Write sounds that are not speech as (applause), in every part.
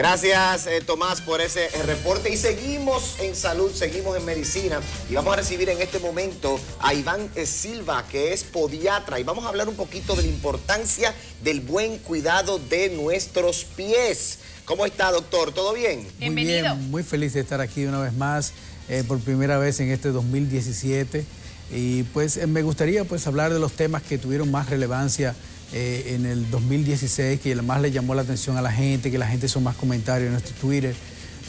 Gracias, eh, Tomás, por ese eh, reporte. Y seguimos en salud, seguimos en medicina. Y vamos a recibir en este momento a Iván eh, Silva, que es podiatra. Y vamos a hablar un poquito de la importancia del buen cuidado de nuestros pies. ¿Cómo está, doctor? ¿Todo bien? Bienvenido. Muy bien, muy feliz de estar aquí una vez más, por primera vez en este 2017. Y pues me gustaría pues hablar de los temas que tuvieron más relevancia eh, en el 2016, que más le llamó la atención a la gente, que la gente hizo más comentarios en nuestro Twitter.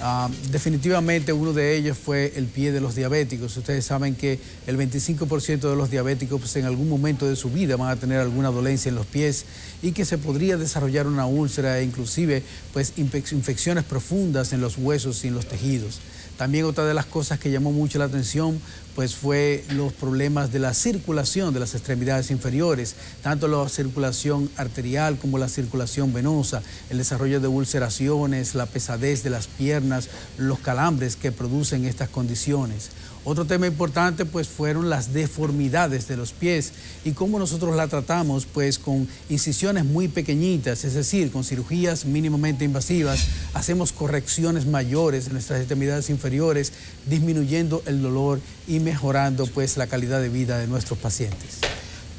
Ah, definitivamente uno de ellos fue el pie de los diabéticos. Ustedes saben que el 25% de los diabéticos pues, en algún momento de su vida van a tener alguna dolencia en los pies y que se podría desarrollar una úlcera e inclusive pues, infecciones profundas en los huesos y en los tejidos. También otra de las cosas que llamó mucho la atención pues fue los problemas de la circulación de las extremidades inferiores, tanto la circulación arterial como la circulación venosa, el desarrollo de ulceraciones, la pesadez de las piernas, los calambres que producen estas condiciones. Otro tema importante pues fueron las deformidades de los pies y cómo nosotros la tratamos pues con incisiones muy pequeñitas, es decir, con cirugías mínimamente invasivas, hacemos correcciones mayores en nuestras extremidades inferiores, disminuyendo el dolor y mejorando pues la calidad de vida de nuestros pacientes.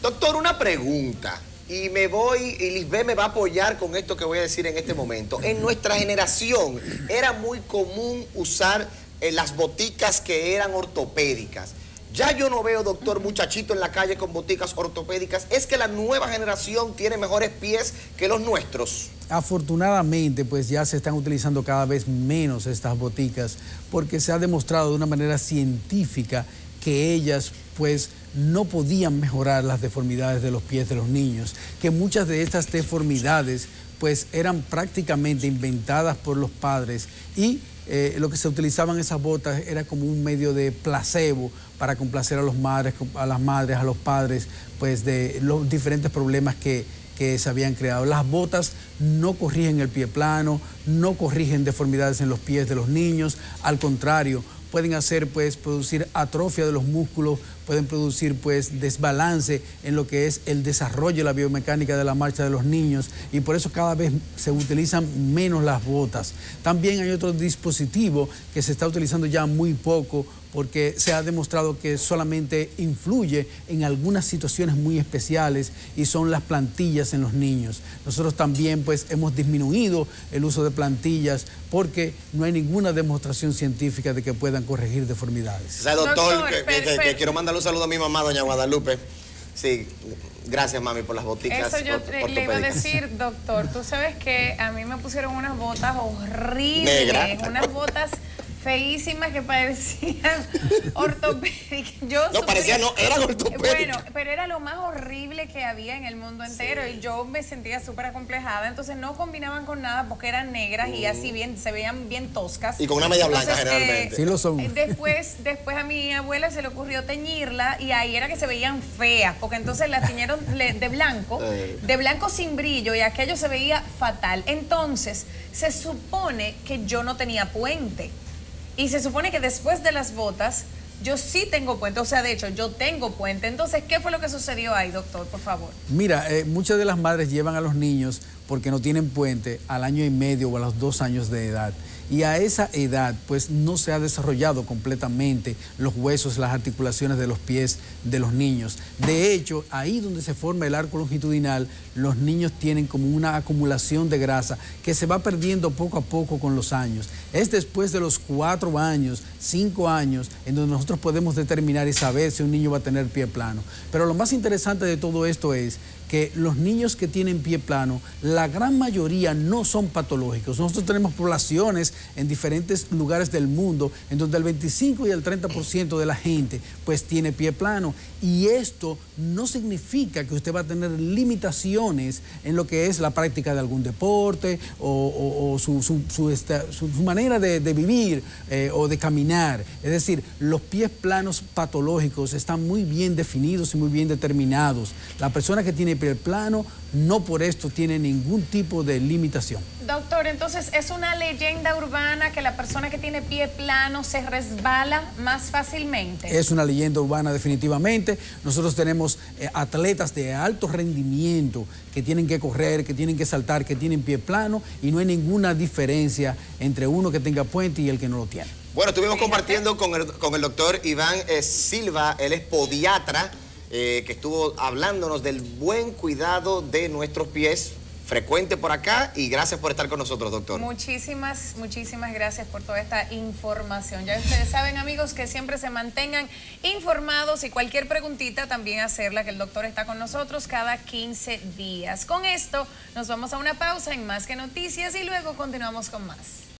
Doctor, una pregunta. Y me voy, y Lisbeth me va a apoyar con esto que voy a decir en este momento. En nuestra generación era muy común usar en las boticas que eran ortopédicas. Ya yo no veo, doctor, muchachito en la calle con boticas ortopédicas. ¿Es que la nueva generación tiene mejores pies que los nuestros? Afortunadamente, pues ya se están utilizando cada vez menos estas boticas porque se ha demostrado de una manera científica que ellas, pues, no podían mejorar las deformidades de los pies de los niños, que muchas de estas deformidades, pues, eran prácticamente inventadas por los padres y eh, lo que se utilizaban esas botas era como un medio de placebo para complacer a, los madres, a las madres, a los padres, pues de los diferentes problemas que, que se habían creado. Las botas no corrigen el pie plano, no corrigen deformidades en los pies de los niños, al contrario, pueden hacer pues producir atrofia de los músculos, pueden producir pues desbalance en lo que es el desarrollo de la biomecánica de la marcha de los niños y por eso cada vez se utilizan menos las botas. También hay otro dispositivo que se está utilizando ya muy poco porque se ha demostrado que solamente influye en algunas situaciones muy especiales y son las plantillas en los niños. Nosotros también pues hemos disminuido el uso de plantillas porque no hay ninguna demostración científica de que puedan corregir deformidades. O sea, doctor, que, quiero mandarle un saludo a mi mamá, doña Guadalupe. Sí, gracias mami por las boticas. Eso yo le iba a decir, doctor, tú sabes que a mí me pusieron unas botas horribles, unas botas feísimas que parecían (laughs) ortopédicas. Yo no, parecían, no, eran ortopédicas. Bueno, pero era lo más horrible que había en el mundo entero y yo me sentía súper acomplejada, entonces no combinaban con nada porque eran negras y así mm. bien, se veían bien toscas. Y con una media blanca generalmente. sí lo son. Eh, después, después a mi abuela se le ocurrió teñirla y ahí era que se veían feas, porque entonces la teñieron (laughs) de blanco, eh. de blanco sin brillo y aquello se veía fatal. Entonces, se supone que yo no tenía puente. Y se supone que después de las botas, yo sí tengo puente, o sea, de hecho, yo tengo puente. Entonces, ¿qué fue lo que sucedió ahí, doctor, por favor? Mira, eh, muchas de las madres llevan a los niños porque no tienen puente al año y medio o a los dos años de edad y a esa edad pues no se ha desarrollado completamente los huesos, las articulaciones de los pies de los niños. De hecho, ahí donde se forma el arco longitudinal, los niños tienen como una acumulación de grasa que se va perdiendo poco a poco con los años. Es después de los cuatro años, cinco años, en donde nosotros podemos determinar y saber si un niño va a tener pie plano. Pero lo más interesante de todo esto es que los niños que tienen pie plano, la gran mayoría no son patológicos. Nosotros tenemos poblaciones en diferentes lugares del mundo en donde el 25 y el 30% de la gente pues tiene pie plano y esto no significa que usted va a tener limitaciones en lo que es la práctica de algún deporte o, su, manera de, vivir eh, o de caminar. Es decir, los pies planos patológicos están muy bien definidos y muy bien determinados. La persona que tiene pie plano, no por esto tiene ningún tipo de limitación. Doctor, entonces es una leyenda urbana que la persona que tiene pie plano se resbala más fácilmente. Es una leyenda urbana definitivamente. Nosotros tenemos eh, atletas de alto rendimiento que tienen que correr, que tienen que saltar, que tienen pie plano y no hay ninguna diferencia entre uno que tenga puente y el que no lo tiene. Bueno, estuvimos compartiendo con el, con el doctor Iván eh, Silva, él es podiatra, eh, que estuvo hablándonos del buen cuidado de nuestros pies frecuente por acá y gracias por estar con nosotros, doctor. Muchísimas, muchísimas gracias por toda esta información. Ya ustedes saben, amigos, que siempre se mantengan informados y cualquier preguntita también hacerla, que el doctor está con nosotros cada 15 días. Con esto nos vamos a una pausa en Más que Noticias y luego continuamos con más.